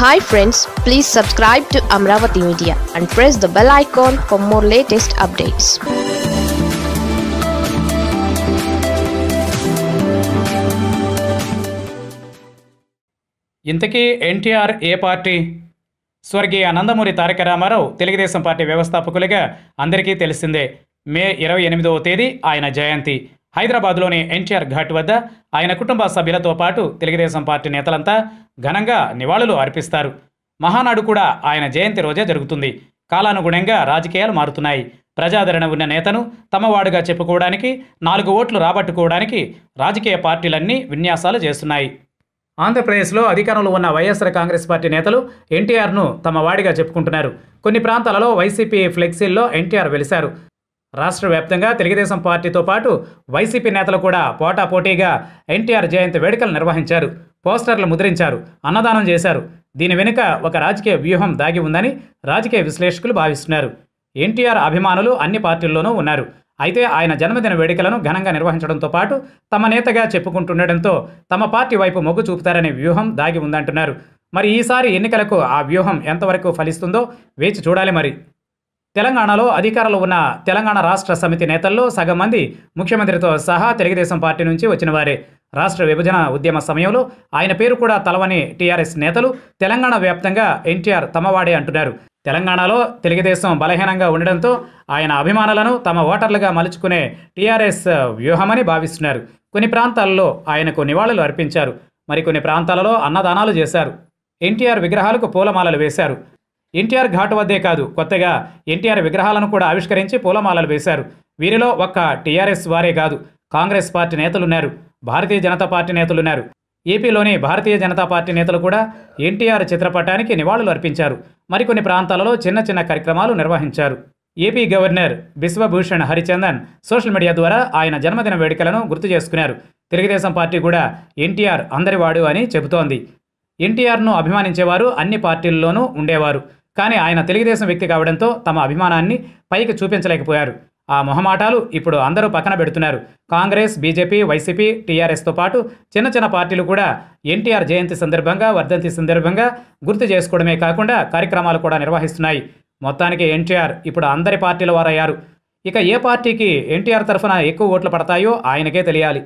Hi friends please subscribe to Amaravati media and press the bell icon for more latest updates ఇంతకీ ఎన్టీఆర్ ఏ party? స్వర్గీయ Nandamuri Taraka Ramarao Telugu Desam party వ్యవస్థాపకులుగా అందరికీ తెలిసిందే. మే ఇరవై ఎనిమిదవ తేదీ ఆయన జయంతి. హైదరాబాద్లోని ఎన్టీఆర్ ఘాట్ వద్ద ఆయన కుటుంబ సభ్యులతో పాటు తెలుగుదేశం పార్టీ నేతలంతా ఘనంగా నివాళులు అర్పిస్తారు. మహానాడు కూడా ఆయన జయంతి రోజే జరుగుతుంది. కాలానుగుణంగా రాజకీయాలు మారుతున్నాయి. ప్రజాదరణ ఉన్న నేతను తమవాడుగా చెప్పుకోవడానికి నాలుగు ఓట్లు రాబట్టుకోవడానికి రాజకీయ పార్టీలన్నీ విన్యాసాలు చేస్తున్నాయి. ఆంధ్రప్రదేశ్లో అధికారంలో ఉన్న వైఎస్ఆర్ కాంగ్రెస్ పార్టీ నేతలు ఎన్టీఆర్ను తమ వాడిగా చెప్పుకుంటున్నారు. కొన్ని ప్రాంతాలలో వైసీపీ ఫ్లెక్సీల్లో ఎన్టీఆర్ వెలిశారు. రాష్ట్ర వ్యాప్తంగా తెలుగుదేశం పార్టీతో పాటు వైసీపీ నేతలు కూడా పోటాపోటీగా ఎన్టీఆర్ జయంతి వేడుకలు నిర్వహించారు పోస్టర్లు ముద్రించారు అన్నదానం చేశారు. దీని వెనుక ఒక రాజకీయ వ్యూహం దాగి ఉందని రాజకీయ విశ్లేషకులు భావిస్తున్నారు. ఎన్టీఆర్ అభిమానులు అన్ని పార్టీల్లోనూ ఉన్నారు. అయితే ఆయన జన్మదిన వేడుకలను ఘనంగా నిర్వహించడంతో పాటు తమ నేతగా చెప్పుకుంటుండటంతో తమ పార్టీ వైపు మొగ్గు చూపుతారనే వ్యూహం దాగి ఉందంటున్నారు. మరి ఈసారి ఎన్నికలకు ఆ వ్యూహం ఎంతవరకు ఫలిస్తుందో వేచి చూడాలి మరి. తెలంగాణలో అధికారంలో ఉన్న తెలంగాణ రాష్ట్ర సమితి నేతల్లో సగం మంది ముఖ్యమంత్రితో సహా తెలుగుదేశం పార్టీ నుంచి వచ్చిన వారే రాష్ట్ర విభజన ఉద్యమ సమయంలో ఆయన పేరు కూడా తలవని టీఆర్ఎస్ నేతలు తెలంగాణ వ్యాప్తంగా ఎన్టీఆర్ తమవాడే అంటున్నారు. తెలంగాణలో తెలుగుదేశం బలహీనంగా ఉండడంతో ఆయన అభిమానులను తమ ఓటర్లుగా మలుచుకునే టీఆర్ఎస్ వ్యూహమని భావిస్తున్నారు. కొన్ని ప్రాంతాల్లో ఆయనకు నివాళులు అర్పించారు. మరికొన్ని ప్రాంతాలలో అన్నదానాలు చేశారు. ఎన్టీఆర్ విగ్రహాలకు పూలమాలలు వేశారు. ఎన్టీఆర్ ఘాట్ వద్దే కాదు. కొత్తగా ఎన్టీఆర్ విగ్రహాలను కూడా ఆవిష్కరించి పూలమాలలు వేశారు. వీరిలో ఒక్క టీఆర్ఎస్ వారే కాదు. కాంగ్రెస్ పార్టీ నేతలున్నారు. భారతీయ జనతా పార్టీ నేతలున్నారు. ఏపీలోని భారతీయ జనతా పార్టీ నేతలు కూడా ఎన్టీఆర్ చిత్రపటానికి నివాళులు అర్పించారు. మరికొన్ని ప్రాంతాలలో చిన్న చిన్న కార్యక్రమాలు నిర్వహించారు. AP governor Biswabhusan Harichandan social media ద్వారా ఆయన జన్మదిన వేడుకలను గుర్తు చేసుకున్నారు. తెలుగుదేశం పార్టీ కూడా ఎన్టీఆర్ అందరివాడు అని చెబుతోంది. ఎన్టీఆర్ను అభిమానించేవారు అన్ని పార్టీల్లోనూ ఉండేవారు. కానీ ఆయన తెలుగుదేశం వ్యక్తి కావడంతో తమ అభిమానాన్ని పైకి చూపించలేకపోయారు. ఆ మొహమాటాలు ఇప్పుడు అందరూ పక్కన పెడుతున్నారు. కాంగ్రెస్ బీజేపీ వైసీపీ టీఆర్ఎస్తో పాటు చిన్న చిన్న పార్టీలు కూడా ఎన్టీఆర్ జయంతి సందర్భంగా వర్ధంతి సందర్భంగా గుర్తు చేసుకోవడమే కాకుండా కార్యక్రమాలు కూడా నిర్వహిస్తున్నాయి. మొత్తానికి ఎన్టీఆర్ ఇప్పుడు అందరి పార్టీల వారయ్యారు. ఇక ఏ పార్టీకి ఎన్టీఆర్ తరఫున ఎక్కువ ఓట్లు పడతాయో ఆయనకే తెలియాలి.